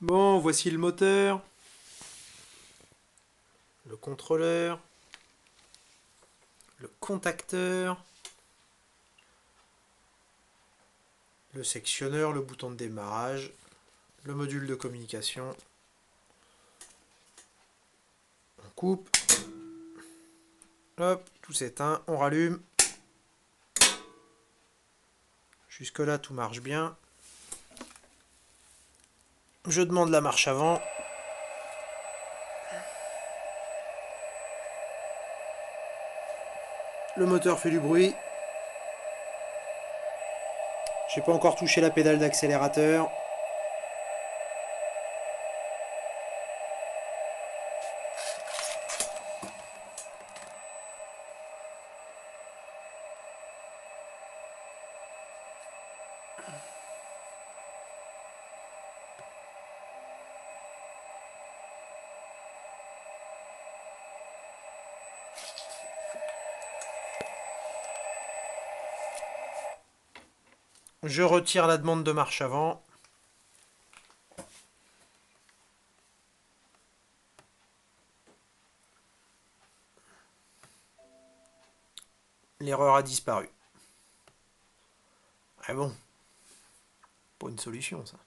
Bon, voici le moteur, le contrôleur, le contacteur, le sectionneur, le bouton de démarrage, le module de communication. On coupe. Hop, tout s'éteint, on rallume. Jusque là, tout marche bien. Je demande la marche avant. Le moteur fait du bruit. J'ai pas encore touché la pédale d'accélérateur. Je retire la demande de marche avant. L'erreur a disparu. Ah bon? Pas une solution ça.